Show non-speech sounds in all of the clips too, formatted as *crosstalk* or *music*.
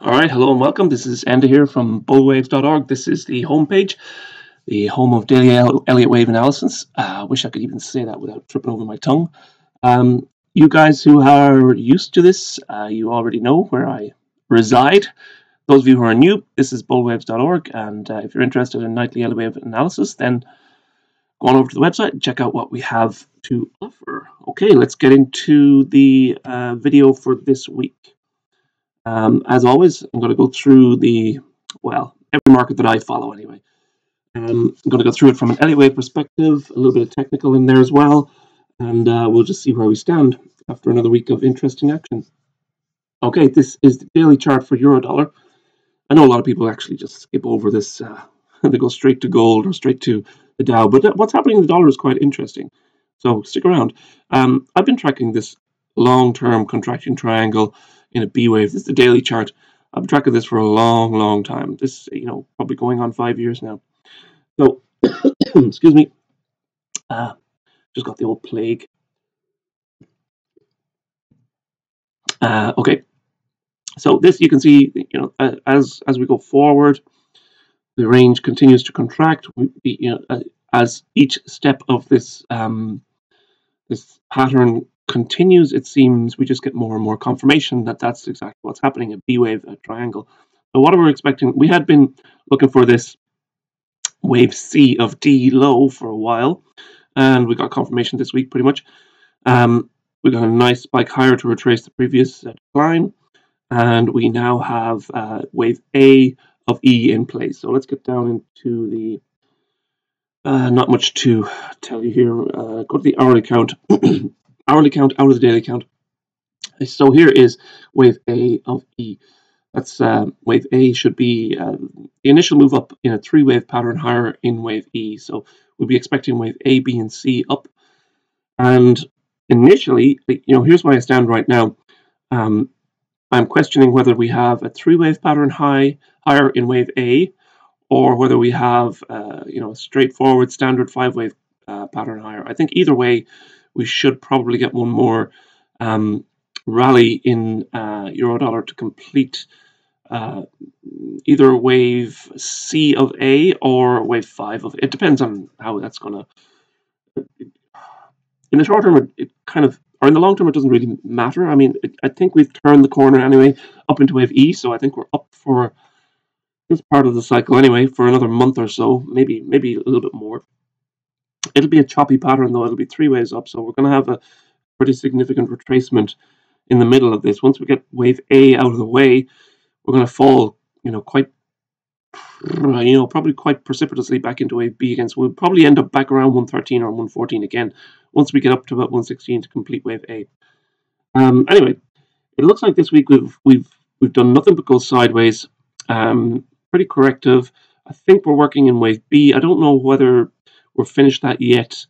All right, hello and welcome. This is Enda here from bullwaves.org. This is the homepage, the home of daily Elliott wave analysis. I uh, wish I could even say that without tripping over my tongue. Um, you guys who are used to this, uh, you already know where I reside. Those of you who are new, this is bullwaves.org, and uh, if you're interested in nightly Elliott wave analysis, then go on over to the website and check out what we have to offer. Okay, let's get into the uh, video for this week. Um, as always, I'm going to go through the, well, every market that I follow anyway. Um, I'm going to go through it from an Elliott perspective, a little bit of technical in there as well, and uh, we'll just see where we stand after another week of interesting action. Okay, this is the daily chart for Eurodollar. I know a lot of people actually just skip over this. Uh, *laughs* they go straight to gold or straight to the Dow, but what's happening in the dollar is quite interesting. So stick around. Um, I've been tracking this long-term contraction triangle in a B wave. This is the daily chart. I've been tracking this for a long, long time. This, you know, probably going on five years now. So, *coughs* excuse me. Uh, just got the old plague. Uh, okay. So this you can see, you know, as as we go forward, the range continues to contract. We, you know, as each step of this um, this pattern continues, it seems we just get more and more confirmation that that's exactly what's happening, a B wave, a triangle. So what are we expecting? We had been looking for this wave C of D low for a while, and we got confirmation this week pretty much. Um, we got a nice spike higher to retrace the previous uh, decline, and we now have uh, wave A of E in place. So let's get down into the, uh, not much to tell you here. Uh, go to the hourly count. *clears throat* hourly count out of the daily count. So here is wave A of E. That's uh, wave A should be uh, the initial move up in a three wave pattern higher in wave E. So we'll be expecting wave A, B, and C up. And initially, you know, here's where I stand right now. Um, I'm questioning whether we have a three wave pattern high higher in wave A, or whether we have uh, you know a straightforward standard five wave uh, pattern higher. I think either way, we should probably get one more um, rally in uh, Eurodollar to complete uh, either wave C of A or wave 5 of It depends on how that's going to. In the short term, it, it, kind of, or in the long term, it doesn't really matter. I mean, it, I think we've turned the corner anyway up into wave E, so I think we're up for this part of the cycle anyway for another month or so, maybe maybe a little bit more. It'll be a choppy pattern though. It'll be three ways up, so we're going to have a pretty significant retracement in the middle of this. Once we get wave A out of the way, we're going to fall, you know, quite, you know, probably quite precipitously back into wave B again. So we'll probably end up back around 113 or 114 again once we get up to about 116 to complete wave A. Um, anyway, it looks like this week we've we've we've done nothing but go sideways. Um, pretty corrective. I think we're working in wave B. I don't know whether we're finished that yet,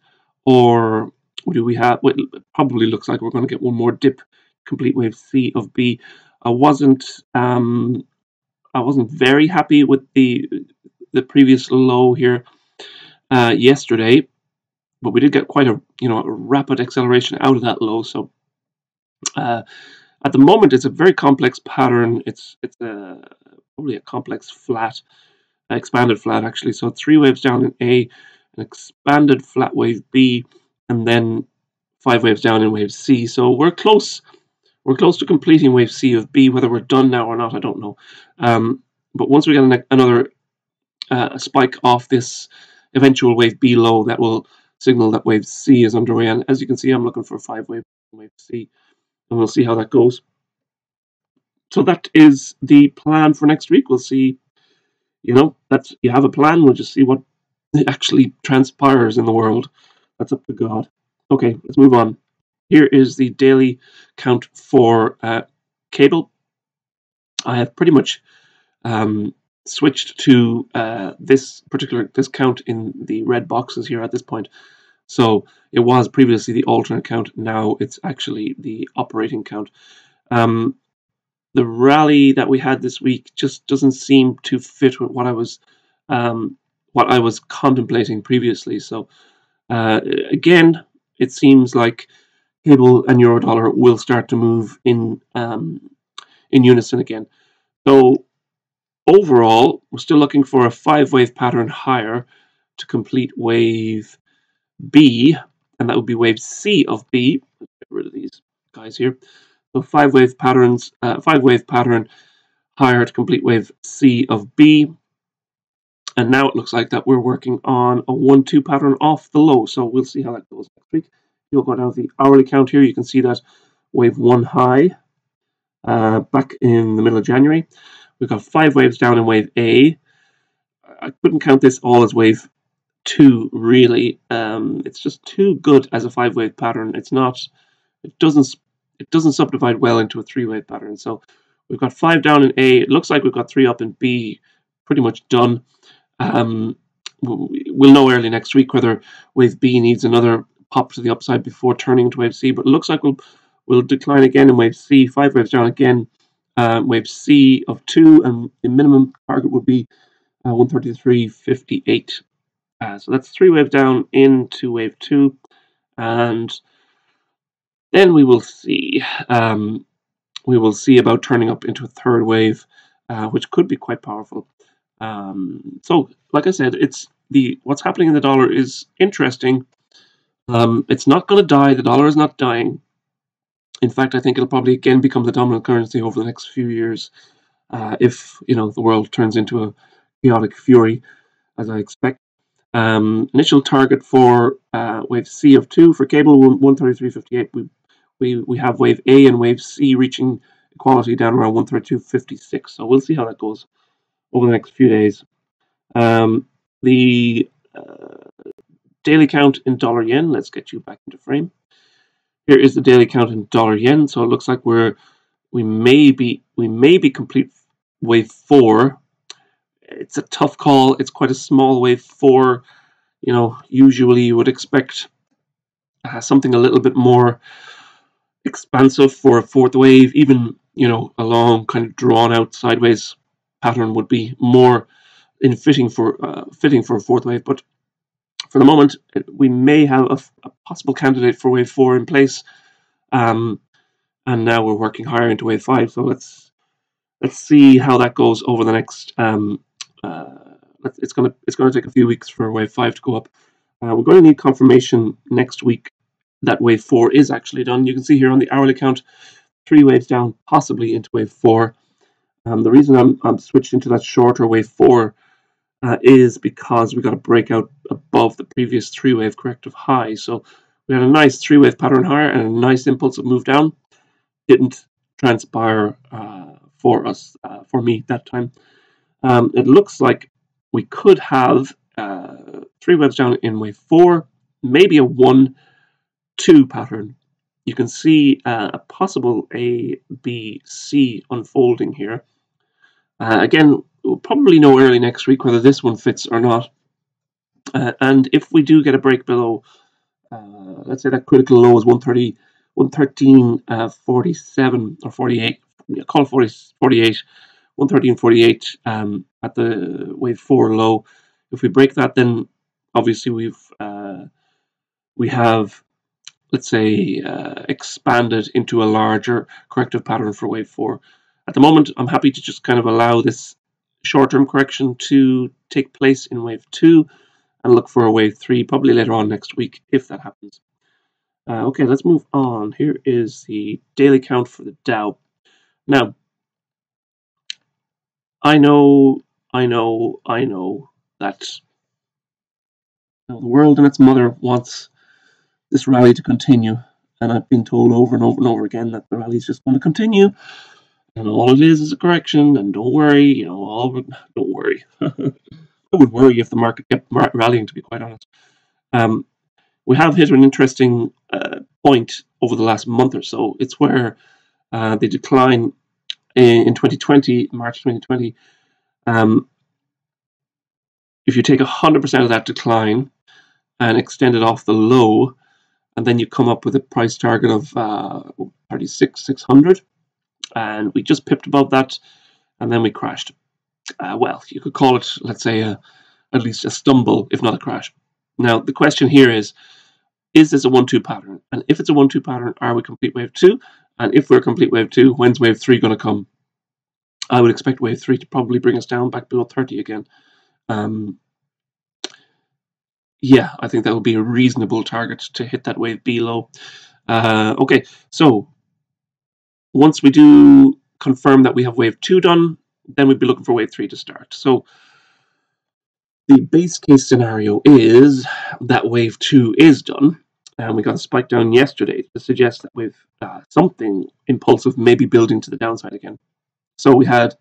or do we have? Well, probably looks like we're going to get one more dip, complete wave C of B. I wasn't um, I wasn't very happy with the the previous low here uh, yesterday, but we did get quite a you know a rapid acceleration out of that low. So uh, at the moment, it's a very complex pattern. It's it's a probably a complex flat, expanded flat actually. So three waves down in A, an expanded flat wave B, and then five waves down in wave C. So we're close. We're close to completing wave C of B. Whether we're done now or not, I don't know. Um, but once we get an, another uh, spike off this eventual wave B low, that will signal that wave C is underway. And as you can see, I'm looking for five wave wave C, and we'll see how that goes. So that is the plan for next week. We'll see. You know, that's you have a plan. We'll just see what actually transpires in the world. That's up to God. Okay, let's move on. Here is the daily count for uh, cable. I have pretty much um, switched to uh, this particular this count in the red boxes here at this point. So it was previously the alternate count. Now it's actually the operating count. Um, the rally that we had this week just doesn't seem to fit with what I was um, what I was contemplating previously. So uh, again, it seems like cable and eurodollar will start to move in um, in unison again. So overall, we're still looking for a five wave pattern higher to complete wave B, and that would be wave C of B. Let's get rid of these guys here. So five wave patterns, uh, five wave pattern higher to complete wave C of B. And now it looks like that we're working on a 1-2 pattern off the low. So we'll see how that goes next week. You'll go down to the hourly count here. You can see that wave 1 high uh, back in the middle of January. We've got five waves down in wave A. I couldn't count this all as wave 2, really. Um, it's just too good as a five-wave pattern. It's not, it doesn't, it doesn't subdivide well into a three-wave pattern. So we've got five down in A. It looks like we've got three up in B, pretty much done. Um, we'll know early next week whether wave B needs another pop to the upside before turning into wave C, but it looks like we'll will decline again in wave C, five waves down again, um, wave C of two, and the minimum target would be uh, 133.58. Uh, so that's three waves down into wave two, and then we will see. Um, we will see about turning up into a third wave, uh, which could be quite powerful. Um, so, like I said, it's the what's happening in the dollar is interesting. Um, it's not going to die. The dollar is not dying. In fact, I think it'll probably again become the dominant currency over the next few years, uh, if you know the world turns into a chaotic fury, as I expect. Um, initial target for uh, wave C of two for cable 133.58. We we we have wave A and wave C reaching equality down around 132.56. So we'll see how that goes over the next few days. Um, the uh, daily count in dollar yen. Let's get you back into frame. Here is the daily count in dollar yen. So it looks like we're we may be we may be complete wave four. It's a tough call. It's quite a small wave four. You know, usually you would expect uh, something a little bit more expansive for a fourth wave. Even you know, a long kind of drawn out sideways pattern would be more in fitting for uh, fitting for a fourth wave. But for the moment, we may have a, a possible candidate for wave four in place, um, and now we're working higher into wave five. So let's let's see how that goes over the next. Um, uh, it's gonna it's gonna take a few weeks for wave five to go up. Uh, we're going to need confirmation next week that wave four is actually done. You can see here on the hourly count, three waves down, possibly into wave four. Um, the reason I'm, I'm switching to that shorter wave four uh, is because we got a breakout above the previous three wave corrective high. So we had a nice three wave pattern higher and a nice impulse of move down. Didn't transpire uh, for us, uh, for me that time. Um, it looks like we could have uh, three waves down in wave four, maybe a one, two pattern. You can see uh, a possible A, B, C unfolding here. Uh, again, we'll probably know early next week whether this one fits or not. Uh, and if we do get a break below, uh, let's say that critical low is 130, 113, uh, 47 or 48, yeah, call it 40, 48, 113, 48 um, at the wave four low. If we break that, then obviously we've uh, we have let's say uh, expanded into a larger corrective pattern for wave four. At the moment, I'm happy to just kind of allow this short-term correction to take place in wave two and look for a wave three probably later on next week if that happens. Uh, okay, let's move on. Here is the daily count for the Dow. Now, I know, I know, I know that the world and its mother wants this rally to continue, and I've been told over and over and over again that the rally is just going to continue and all it is is a correction. And don't worry, you know, all *laughs* don't worry. *laughs* I would worry if the market kept rallying, to be quite honest. Um, we have hit an interesting uh, point over the last month or so. It's where uh, the decline in, in 2020, March 2020, um, if you take 100% of that decline and extend it off the low, and then you come up with a price target of uh, 36, 600 and we just pipped above that, and then we crashed. Uh, well, you could call it, let's say, a, at least a stumble, if not a crash. Now, the question here is, is this a 1-2 pattern? And if it's a 1-2 pattern, are we complete wave 2? And if we're complete wave 2, when's wave 3 going to come? I would expect wave three to probably bring us down back below 30 again. Um, yeah, I think that would be a reasonable target to hit that wave below. Uh, okay, so once we do confirm that we have wave two done, then we'd be looking for wave three to start. So the base case scenario is that wave two is done, and we got a spike down yesterday to suggest that we've uh, something impulsive maybe building to the downside again. So we had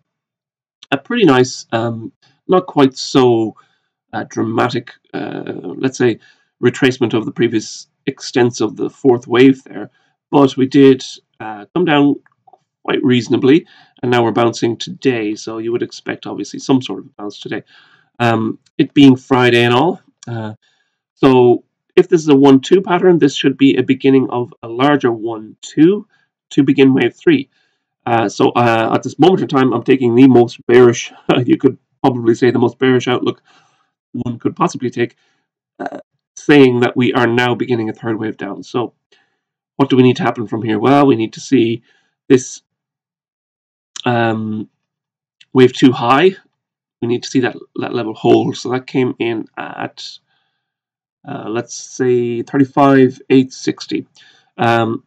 a pretty nice, um, not quite so uh, dramatic, uh, let's say, retracement of the previous extents of the fourth wave there, but we did uh, come down quite reasonably, and now we're bouncing today. So you would expect, obviously, some sort of bounce today. Um, it being Friday and all. Uh, so if this is a 1-2 pattern, this should be a beginning of a larger 1-2 to begin wave 3. Uh, so uh, at this moment in time, I'm taking the most bearish, *laughs* you could probably say the most bearish outlook one could possibly take, uh, saying that we are now beginning a third wave down. So what do we need to happen from here? Well, we need to see this um, wave 2 high. We need to see that, that level hold. So that came in at, uh, let's say, 35,860. Um,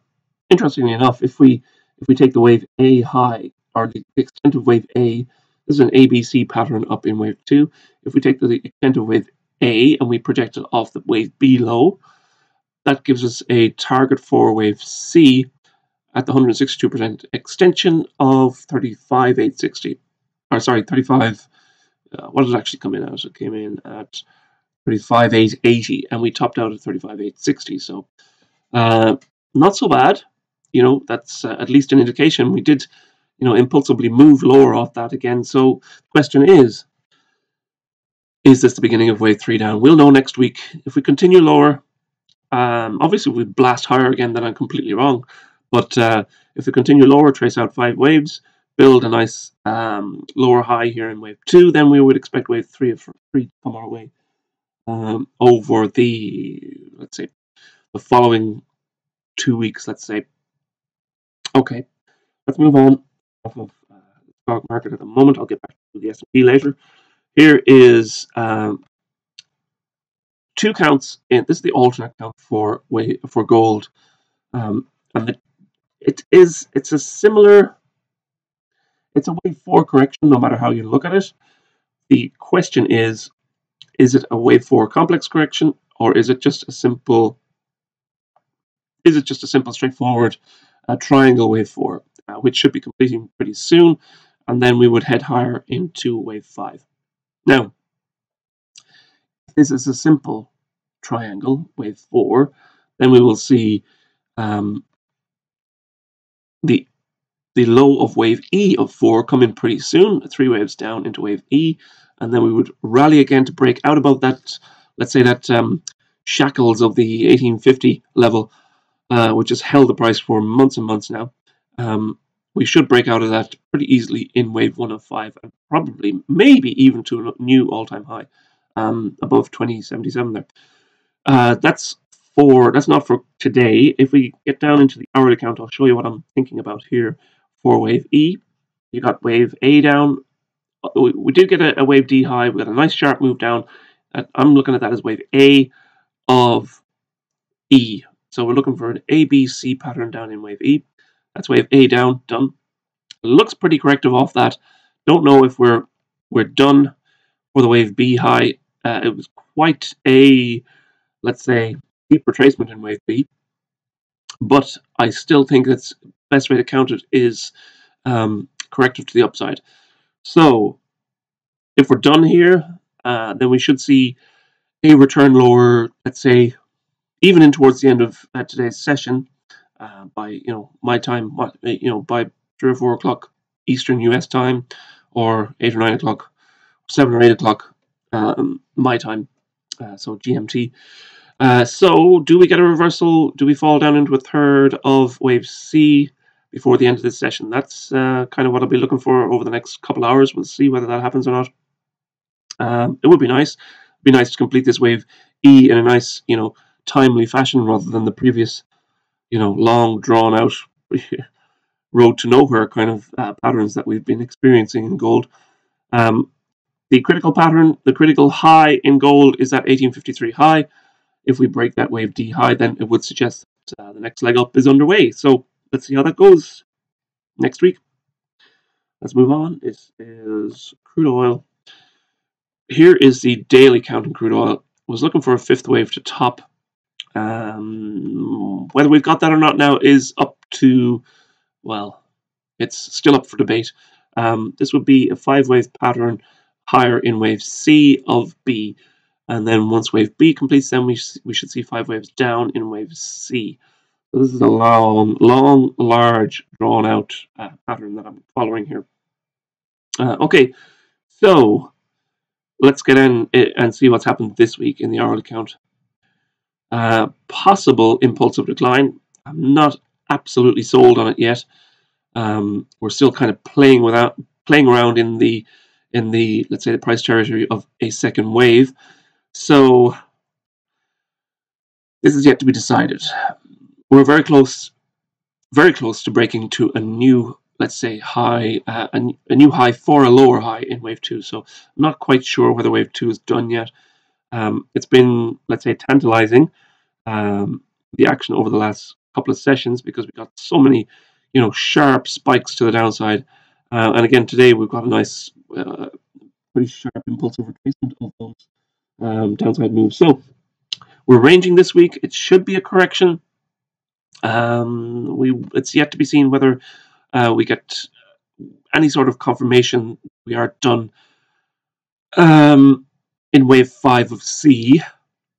interestingly enough, if we if we take the wave A high, or the extent of wave A, this is an ABC pattern up in wave 2. If we take the extent of wave A and we project it off the wave B low, that gives us a target for wave C at the 162% extension of 35,860. Or sorry, 35, uh, what did it actually come in at? It came in at 35,880 and we topped out at 35,860. So uh, not so bad. You know, that's uh, at least an indication. We did, you know, impulsively move lower off that again. So the question is, is this the beginning of wave three down? We'll know next week. If we continue lower, um, obviously we blast higher again, then I'm completely wrong. But uh, if we continue lower, trace out five waves, build a nice um, lower high here in wave two, then we would expect wave three of three to come our way um, over the let's say the following two weeks. Let's say. Okay, let's move on off of uh, the stock market at the moment. I'll get back to the S&P later. Here is um, two counts. In, this is the alternate count for way for gold, um, and the it is it's a similar it's a wave 4 correction no matter how you look at it the question is is it a wave 4 complex correction or is it just a simple is it just a simple straightforward uh, triangle wave 4 uh, which should be completing pretty soon and then we would head higher into wave 5 now this is a simple triangle wave 4 then we will see um, the the low of wave E of 4 coming pretty soon, three waves down into wave E, and then we would rally again to break out above that, let's say that um, shackles of the 1850 level, uh, which has held the price for months and months now. Um, we should break out of that pretty easily in wave 1 of 5, and probably, maybe even to a new all-time high, um, above 2077 there. Uh, that's for that's not for today. If we get down into the hourly count, I'll show you what I'm thinking about here for wave E. You got wave A down. Uh, we did get a, a wave D high. We got a nice sharp move down. I'm looking at that as wave A of E. So we're looking for an ABC pattern down in wave E. That's wave A down, done. Looks pretty corrective off that. Don't know if we're we're done for the wave B high. Uh, it was quite a, let's say, deep retracement in wave B. But I still think that's best way to count it is um, corrective to the upside. So if we're done here, uh, then we should see a return lower, let's say, even in towards the end of uh, today's session, uh, by you know my time, you know by three or four o'clock Eastern U.S. time, or eight or nine o'clock, seven or eight o'clock um, my time, uh, so GMT. Uh, so, do we get a reversal? Do we fall down into a third of wave C before the end of this session? That's uh, kind of what I'll be looking for over the next couple hours. We'll see whether that happens or not. Um, it would be nice. It'd be nice to complete this wave E in a nice, you know, timely fashion rather than the previous, you know, long drawn out, *laughs* road to nowhere kind of uh, patterns that we've been experiencing in gold. Um, the critical pattern, the critical high in gold is at 1853 high. If we break that wave D high, then it would suggest that uh, the next leg up is underway. So let's see how that goes next week. Let's move on. This is crude oil. Here is the daily count in crude oil. I Was looking for a fifth wave to top. Um, whether we've got that or not now is up to, well, it's still up for debate. Um, this would be a five wave pattern higher in wave C of B. And then once wave B completes, then we, we should see five waves down in wave C. So this is a long, long, large, drawn out uh, pattern that I'm following here. Uh, okay, so let's get in eh, and see what's happened this week in the hourly count. Uh, possible impulsive decline. I'm not absolutely sold on it yet. Um, we're still kind of playing without playing around in the in the, let's say, the price territory of a second wave. So this is yet to be decided. We're very close, very close to breaking to a new, let's say, high, uh, a, a, new high for a lower high in wave two. So I'm not quite sure whether wave two is done yet. Um, it's been, let's say, tantalizing um, the action over the last couple of sessions because we got so many, you know, sharp spikes to the downside. Uh, and again, today we've got a nice uh, pretty sharp impulsive retracement of those um, downside moves. So we're ranging this week. It should be a correction. Um, we it's yet to be seen whether uh, we get any sort of confirmation we are done um, in wave five of C.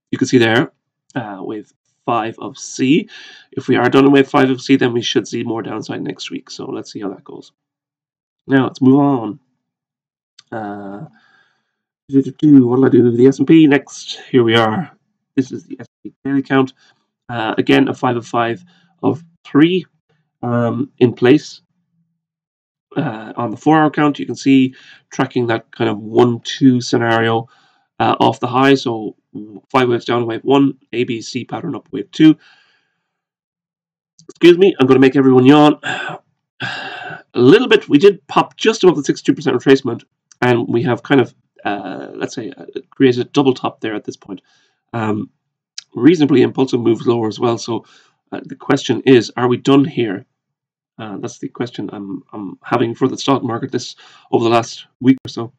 You can see there, uh, wave five of C. If we are done in wave five of C, then we should see more downside next week. So let's see how that goes. Now let's move on. Uh, what do I do? With the S&P next. Here we are. This is the S&P daily count. Uh, again, a five of five of three um, in place. Uh, on the four-hour count, you can see tracking that kind of one-two scenario uh, off the high. So five waves down, wave one, A, B, C pattern up, wave two. Excuse me, I'm going to make everyone yawn. *sighs* A little bit, we did pop just above the 62% retracement and we have kind of, uh, let's say, uh, created a double top there at this point. Um, reasonably impulsive moves lower as well. So uh, the question is, are we done here? Uh, that's the question I'm, I'm having for the stock market this over the last week or so.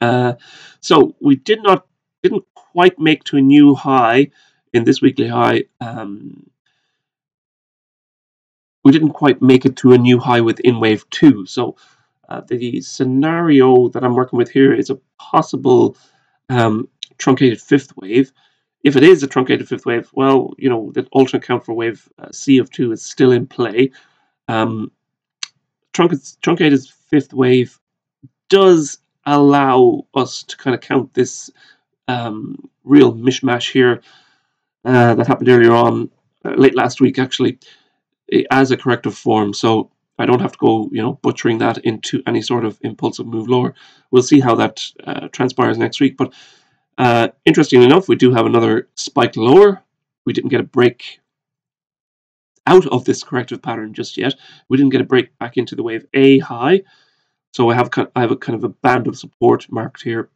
Uh, so we did not didn't quite make to a new high in this weekly high. Um, we didn't quite make it to a new high within wave two. So uh, the scenario that I'm working with here is a possible um, truncated fifth wave. If it is a truncated fifth wave, well, you know, the alternate count for wave uh, C of 2 is still in play. Um, truncated fifth wave does allow us to kind of count this um, real mishmash here uh, that happened earlier on, uh, late last week actually, as a corrective form. So I don't have to go, you know, butchering that into any sort of impulsive move lower. We'll see how that uh, transpires next week. But uh, interestingly enough, we do have another spike lower. We didn't get a break out of this corrective pattern just yet. We didn't get a break back into the wave A high. So I have I have a kind of a band of support marked here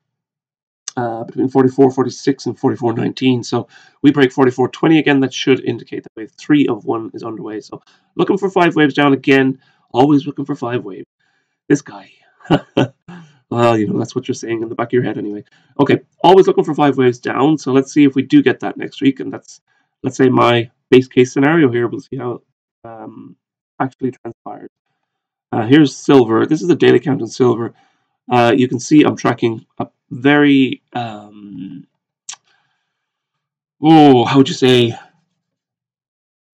uh, between 44.46 and 44.19. So we break 44.20 again. That should indicate that wave three of one is underway. So looking for five waves down again. Always looking for five waves. This guy. *laughs* well, you know, that's what you're saying in the back of your head anyway. Okay, always looking for five waves down. So let's see if we do get that next week. And that's, let's say, my base case scenario here. We'll see how um, actually transpires. Uh, here's silver. This is the daily count in silver. Uh, you can see I'm tracking a very um, oh how would you say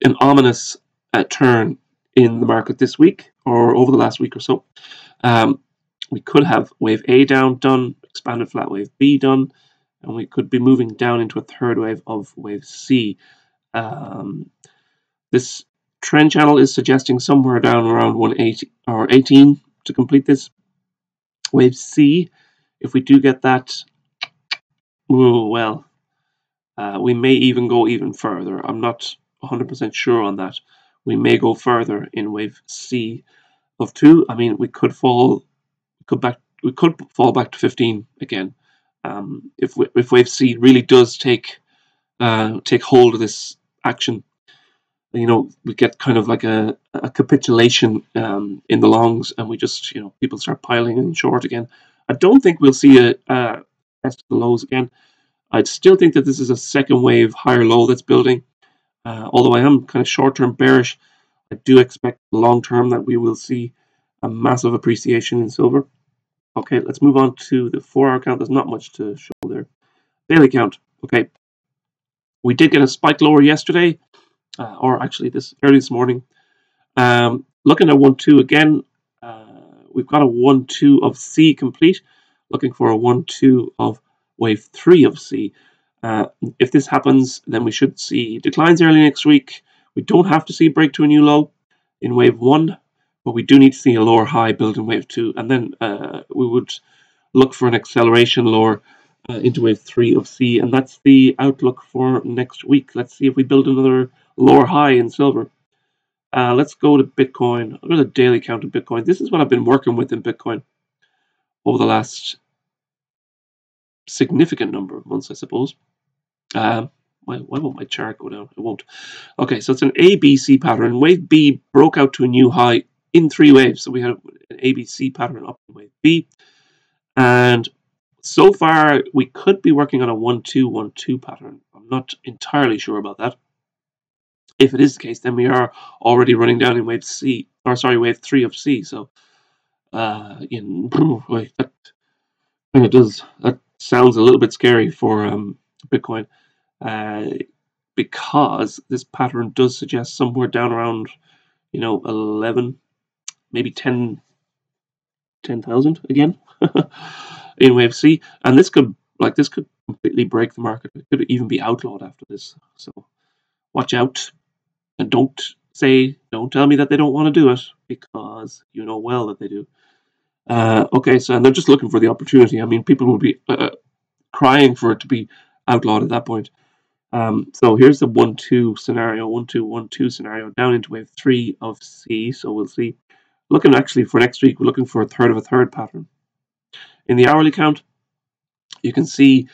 an ominous uh, turn in the market this week or over the last week or so. Um, we could have wave A down done, expanded flat wave B done, and we could be moving down into a third wave of wave C. Um, this trend channel is suggesting somewhere down around 180 or 18 to complete this wave C if we do get that, oh, well, uh, we may even go even further. I'm not 100% sure on that. we may go further in wave C of two. I mean, we could fall, could back, we could fall back to 15 again. Um, if if wave C really does take uh, take hold of this action, you know, we get kind of like a, a capitulation um, in the longs, and we just, you know, people start piling in short again. I don't think we'll see a, a test of the lows again. I'd still think that this is a second wave higher low that's building. Uh, although I am kind of short term bearish, I do expect long term that we will see a massive appreciation in silver. Okay, let's move on to the four hour count. There's not much to show there. Daily count. Okay, we did get a spike lower yesterday, uh, or actually this early this morning. Um, looking at one two again, uh, we've got a one two of C complete. Looking for a one two of wave three of C. Uh, if this happens, then we should see declines early next week. We don't have to see break to a new low in wave one, but we do need to see a lower high build in wave two, and then uh, we would look for an acceleration lower uh, into wave three of C, and that's the outlook for next week. Let's see if we build another lower high in silver. Uh, let's go to Bitcoin. I'll go to the daily count of Bitcoin. This is what I've been working with in Bitcoin over the last significant number of months, I suppose. Um, why, why won't my chart go down? It won't. Okay, so it's an ABC pattern. Wave B broke out to a new high in three waves. So we had an ABC pattern up in wave B. And so far, we could be working on a 1-2-1-2 pattern. I'm not entirely sure about that. If it is the case, then we are already running down in wave C, or sorry, wave 3 of C. So, uh, in, *laughs* wait, that of does, that sounds a little bit scary for um, Bitcoin uh, because this pattern does suggest somewhere down around, you know, 11, maybe 10, 10,000 again *laughs* in wave C. And this could, like, this could completely break the market. It could even be outlawed after this. So watch out and don't say, don't tell me that they don't want to do it because you know well that they do. Uh, okay, so and they're just looking for the opportunity. I mean, people will be uh, crying for it to be outlawed at that point. Um, so here's the one-two scenario, one-two, one-two scenario down into wave three of C. So we'll see. Looking actually for next week, we're looking for a third of a third pattern. In the hourly count, you can see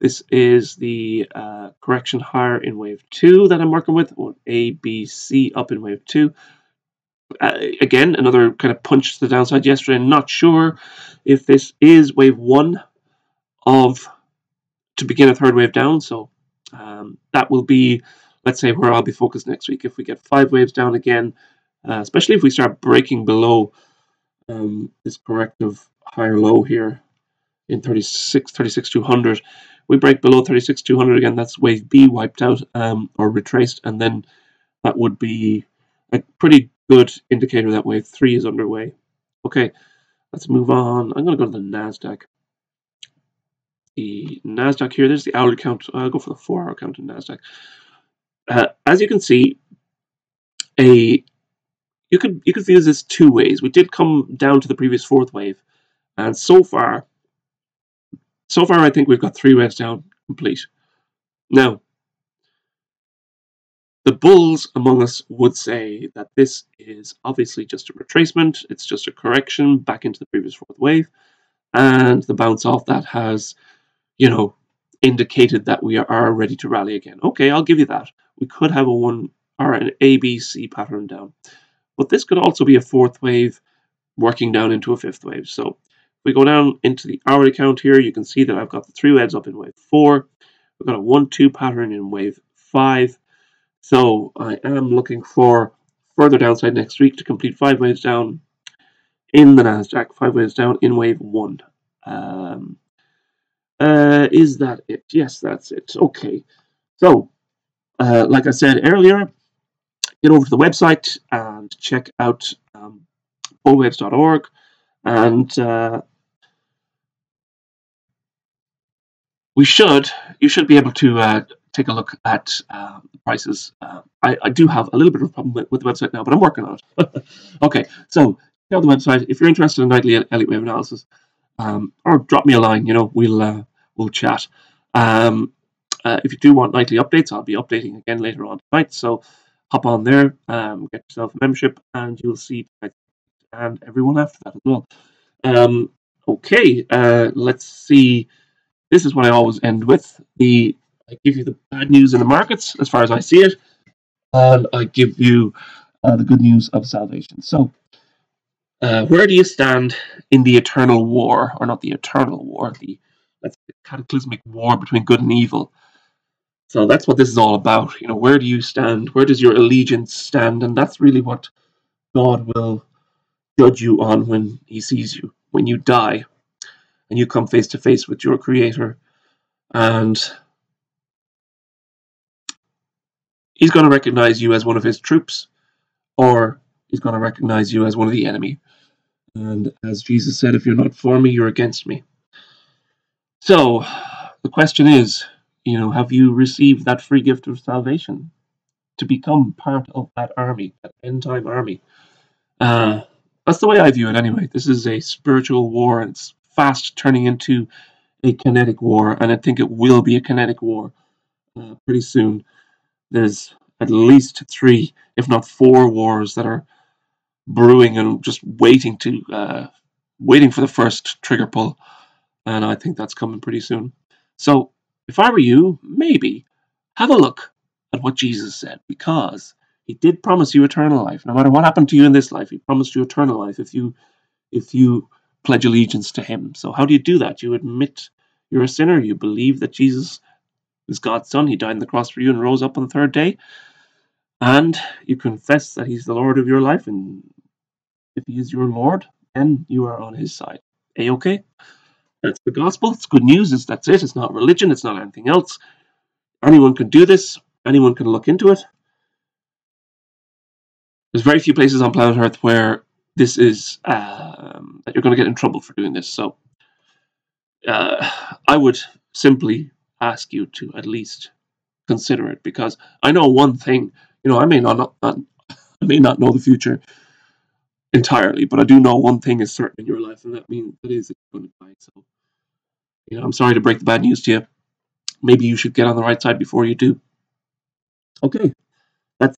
this is the uh, correction higher in wave two that I'm working with. A, B, C up in wave two. Uh, again, another kind of punch to the downside yesterday. I'm Not sure if this is wave one of to begin a third wave down. So um, that will be, let's say, where I'll be focused next week. If we get five waves down again, uh, especially if we start breaking below um, this corrective higher low here in 36, 36 200, we break below 36 200 again. That's wave B wiped out um, or retraced, and then that would be a pretty good indicator that wave three is underway. Okay, let's move on. I'm going to go to the NASDAQ the NASDAQ here. There's the hourly count. I'll go for the four hour count in NASDAQ. Uh, as you can see, a you could you could view this two ways. We did come down to the previous fourth wave, and so far, so far I think we've got three waves down complete. Now, the bulls among us would say that this is obviously just a retracement. It's just a correction back into the previous fourth wave, and the bounce off that has you know, indicated that we are ready to rally again. Okay, I'll give you that. We could have a one or an ABC pattern down. But this could also be a fourth wave working down into a fifth wave. So we go down into the hourly count here, you can see that I've got the three waves up in wave four. We've got a one-two pattern in wave five. So I am looking for further downside next week to complete five waves down in the NASDAQ, five waves down in wave one. Um, uh, is that it? Yes, that's it. Okay. So, uh, like I said earlier, get over to the website and check out um, bullwaves.org and uh, we should, you should be able to uh, take a look at uh, prices. Uh, I, I, do have a little bit of a problem with, with the website now, but I'm working on it. *laughs* okay, so check out the website if you're interested in nightly Elliott wave analysis um, or drop me a line. You know, we'll uh, we'll chat. Um, uh, if you do want nightly updates, I'll be updating again later on tonight. So hop on there, um, get yourself a membership, and you'll see and everyone after that as well. Um, okay, uh, let's see. This is what I always end with. The I give you the bad news in the markets as far as I see it, and I give you uh, the good news of salvation. So, uh, where do you stand in the eternal war, or not the eternal war, the, the cataclysmic war between good and evil? So that's what this is all about. You know, where do you stand? Where does your allegiance stand? And that's really what God will judge you on when He sees you, when you die, and you come face to face with your Creator, and He's going to recognize you as one of His troops, or He's going to recognize you as one of the enemy. And as Jesus said, if you're not for me, you're against me. So the question is, you know, have you received that free gift of salvation to become part of that army, that end time army? Uh, that's the way I view it anyway. This is a spiritual war and fast turning into a kinetic war, and I think it will be a kinetic war uh, pretty soon. There's at least three, if not four, wars that are brewing and just waiting to uh, waiting for the first trigger pull, and I think that's coming pretty soon. So if I were you, maybe have a look at what Jesus said, because he did promise you eternal life. No matter what happened to you in this life, he promised you eternal life if you if you pledge allegiance to him. So how do you do that? You admit you're a sinner, you believe that Jesus is God's son, he died on the cross for you and rose up on the third day, and you confess that he's the Lord of your life, and if he is your Lord, then you are on his side. A okay? That's the gospel. It's good news. It's, that's it. It's not religion. It's not anything else. Anyone can do this. Anyone can look into it. There's very few places on planet Earth where this is um, that you're going to get in trouble for doing this. So uh, I would simply ask you to at least consider it because I know one thing. You know, I may not, not, not *laughs* I may not know the future entirely, but I do know one thing is certain in your life, and that means that is going to die. So, you know, I'm sorry to break the bad news to you. Maybe you should get on the right side before you do. Okay, that's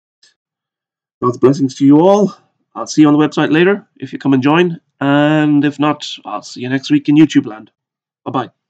God's blessings to you all. I'll see you on the website later if you come and join, and if not, I'll see you next week in YouTube land. Bye bye.